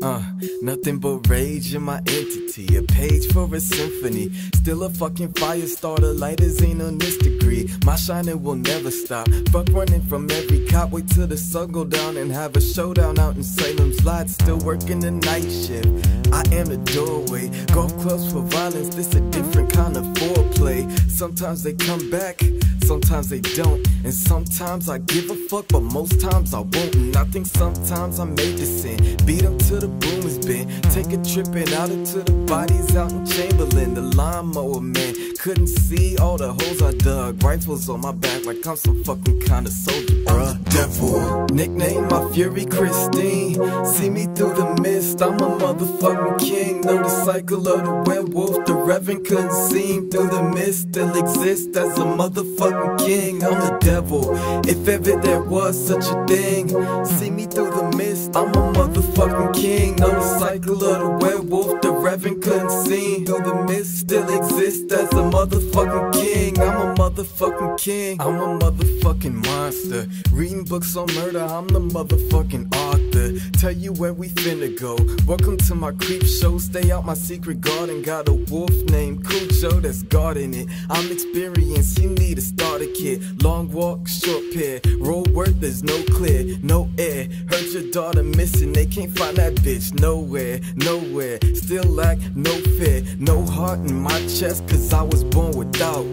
Uh, nothing but rage in my entity. A page for a symphony. Still a fucking fire starter. Lighters ain't on this degree. My shining will never stop. Fuck running from every cop. Wait till the sun go down and have a showdown out in Salem's Lot. Still working the night shift. I am the doorway. Golf clubs for violence. This a different kind of foreplay. Sometimes they come back. Sometimes they don't. And sometimes I give a fuck, but most times I won't. And I think sometimes I made the sin. Beat them till the boom has been. Take a trip and out into the bodies out in Chamberlain. The lawnmower man couldn't see all the holes I dug. Rifles on my back like I'm some fucking kind of soldier, bruh. Devil. Nickname my fury Christine. See me through the mist, I'm a motherfucking king. Know the cycle of the werewolf, the reverend couldn't see through the mist. Still exist as a motherfucking king. I'm the devil. If ever there was such a thing, see me through the mist, I'm a motherfucking king. Know the cycle of the werewolf, the reverend couldn't see him through the mist. Still exist as a motherfucking king. I'm a motherfucking king. I'm a motherfucking monster. Reading books on murder, I'm the motherfucking author. Tell you where we finna go. Welcome to my creep show. Stay out my secret garden. Got a wolf named Cujo that's guarding it. I'm experienced, you need a starter kit. Long walk, short pair. Road work, there's no clear, no air. Heard your daughter missing, they can't find that bitch nowhere, nowhere. Still lack no fear, no heart in my chest, cause I was born without.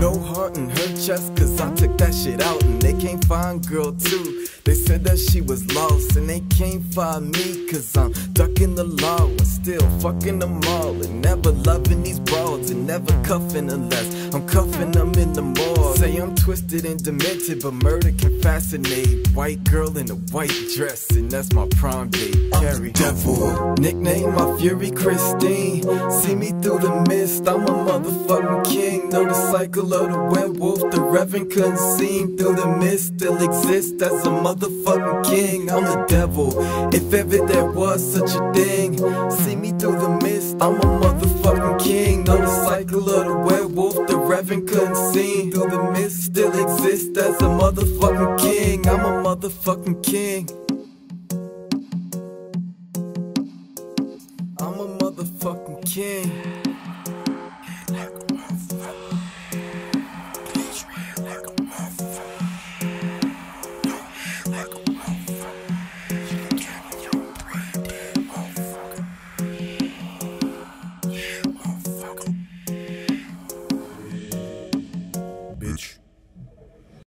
No heart in her chest, cause I took that shit out. And they can't find girl too. They said that she was lost, and they can't find me, cause I'm ducking the law and still fucking them all. And never loving these broads, and never cuffing unless I'm cuffing them in the morgue. Say I'm twisted and demented, but murder can fascinate. White girl in a white dress, and that's my prom date. Carrie Devil. Nickname my fury Christine. See me through the mist, I'm a motherfucking king. Know the cycle of the werewolf, the reverend couldn't see through the mist. Still exist as a motherfucking king. I'm the devil. If ever there was such a thing, see me through the mist, I'm a motherfucking king. Know the cycle of the werewolf, the reverend couldn't see through the mist. Still exist as a motherfucking king. Motherfucking king. I'm a motherfucking king.